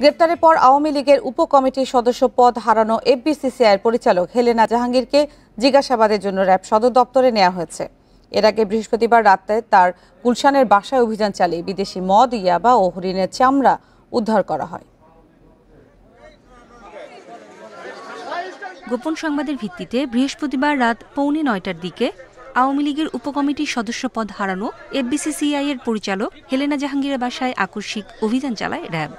গ্রেপ্তারের পর আওয়ামী লীগের উপকমিটির সদস্য পদ হারানো এফবিসিসিআইয়ের পরিচালক হেলেনা জাহাঙ্গীরকে জিজ্ঞাসাবাদের জন্য র্যাব সদর দপ্তরে নেওয়া হয়েছে। এর আগে বৃহস্পতিবার রাতে তার গুলশানের বাসায় অভিযান চালিয়ে বিদেশি মদ, ইয়াবা ও হরিণের চামড়া উদ্ধার করা হয়। গোপন সংবাদের ভিত্তিতে বৃহস্পতিবার রাত পৌনে নয়টার দিকে আওয়ামী লীগের উপকমিটির সদস্য পদ হারানো এফবিসিসিআই এর পরিচালক হেলেনা জাহাঙ্গীরের বাসায় আকস্মিক অভিযান চালায় র্যাব।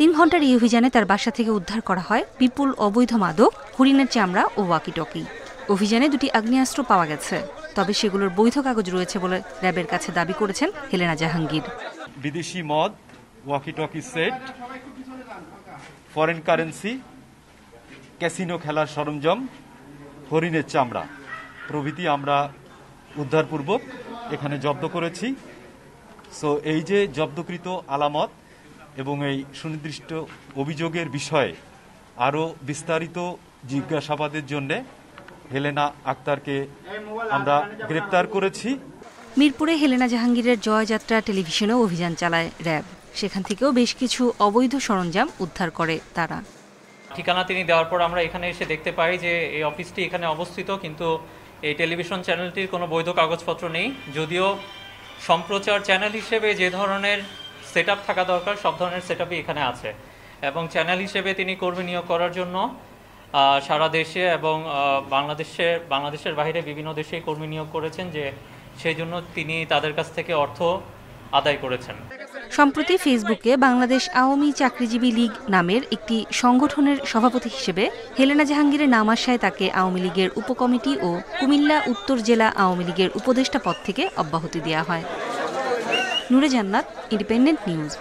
তিন ঘণ্টার এই অভিযানে তার বাসা থেকে উদ্ধার করা হয় বিপুল অবৈধ মাদক, হরিণের চামড়া ও ওয়াকিটকি। অভিযানে দুটি আগ্নেয়াস্ত্র পাওয়া গেছে, তবে সেগুলোর বৈধ কাগজ রয়েছে বলে র্যাবের কাছে দাবি করেছেন হেলেনা জাহাঙ্গীর। বিদেশি মদ walkie talkie set, foreign currency, casino খেলার সরঞ্জাম, হরিণের চামড়া। প্রভৃতি আমরা উদ্ধারপূর্বক এখানে জব্দ করেছি। সো এই যে জব্দকৃত আলামত এবং এই সুনির্দিষ্ট অভিযোগের বিষয়ে আরও বিস্তারিত জিজ্ঞাসাবাদের জন্যে হেলেনা আক্তারকে আমরা গ্রেপ্তার করেছি। মিরপুরে হেলেনা জাহাঙ্গীরের জয়যাত্রা টেলিভিশনেও অভিযান চালায় র্যাব। সেখান থেকেও বেশ কিছু অবৈধ সরঞ্জাম উদ্ধার করে তারা। ঠিকানা তিনি দেওয়ার পর আমরা এখানে এসে দেখতে পাই যে এই অফিসটি এখানে অবস্থিত কিন্তু এই টেলিভিশন চ্যানেলটির কোনো বৈধ কাগজপত্র নেই। যদিও সম্প্রচার চ্যানেল হিসেবে যে ধরনের সেট থাকা দরকার, সব ধরনের সেট এখানে আছে। এবং চ্যানেল হিসেবে তিনি কর্মী নিয়োগ করার জন্য সারা দেশে এবং বাংলাদেশে, বাংলাদেশের বাইরে বিভিন্ন দেশে কর্মী নিয়োগ করেছেন যে সেই জন্য তিনি তাদের কাছ থেকে অর্থ আদায় করেছেন। সম্প্রতি ফেসবুকে বাংলাদেশ আওয়ামী চাকরিজীবী লীগ নামের একটি সংগঠনের সভাপতি হিসেবে হেলেনা জাহাঙ্গীরের নাম আসায় তাকে আওয়ামী লীগের উপকমিটি ও কুমিল্লা উত্তর জেলা আওয়ামী লীগের উপদেষ্টা পদ থেকে অব্যাহতি দেওয়া হয়। নুরে জান্নাত ইন্ডিপেন্ডেন্ট নিউজ